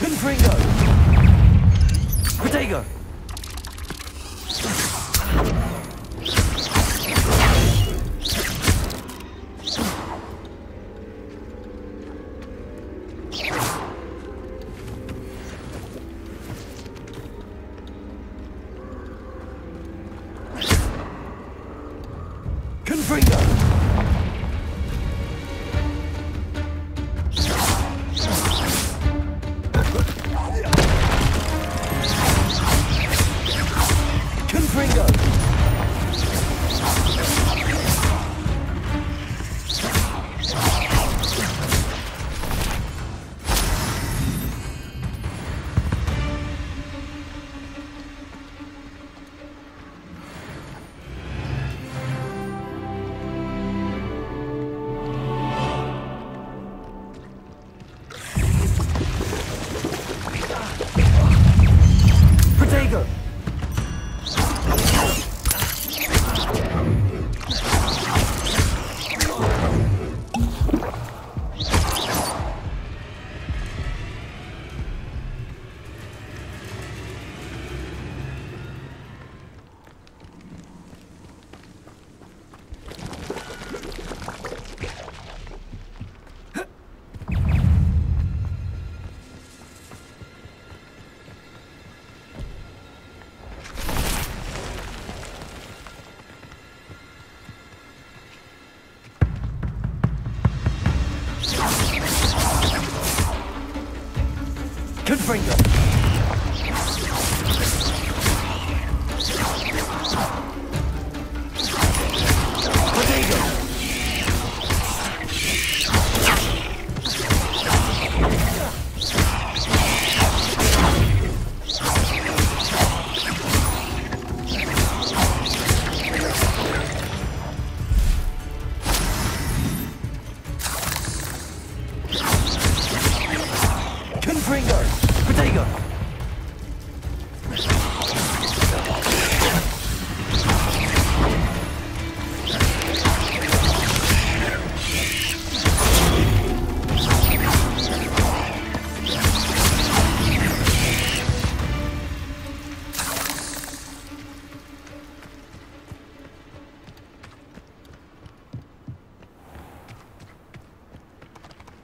Confringo! Protego! Confringo! Confringo! Protego!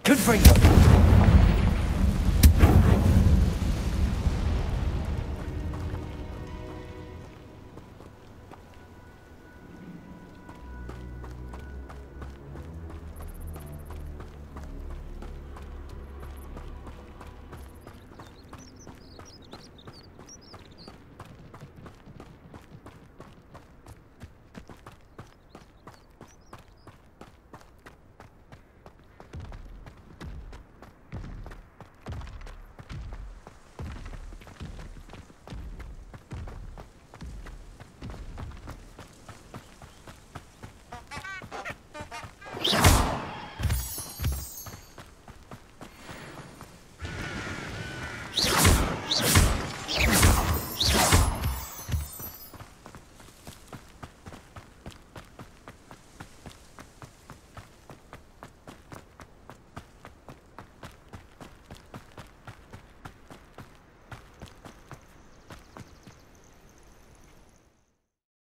Confringo!